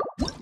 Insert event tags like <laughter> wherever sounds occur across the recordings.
you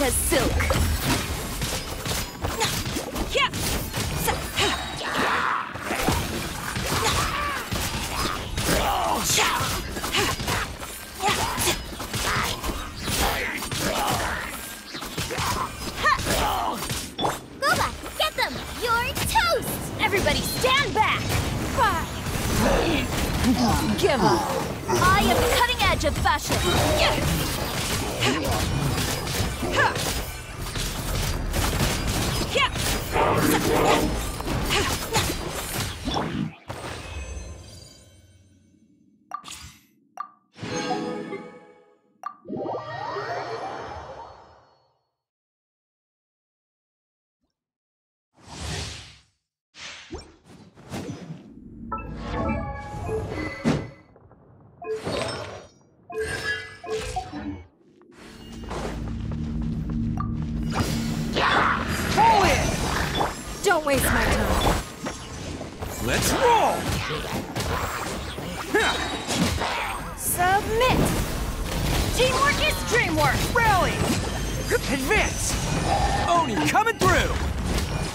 Delicate as silk. Get them! You're toast! Everybody stand back! Give up! I am the cutting edge of fashion! Don't waste my time. Let's roll! Submit! Teamwork is dreamwork! Rally! Advance! Oni coming through!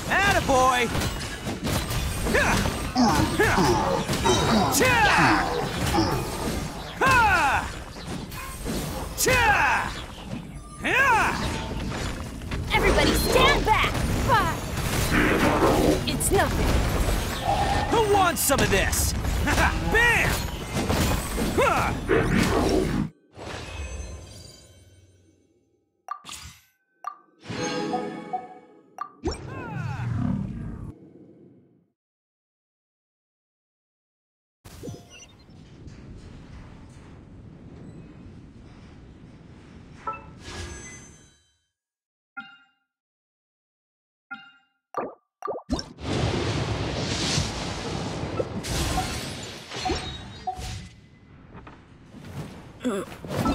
Attaboy! Ha! Cha! Ha! Cha! Ha! Nothing. Who wants some of this? <laughs> Bam! Ha! Ugh.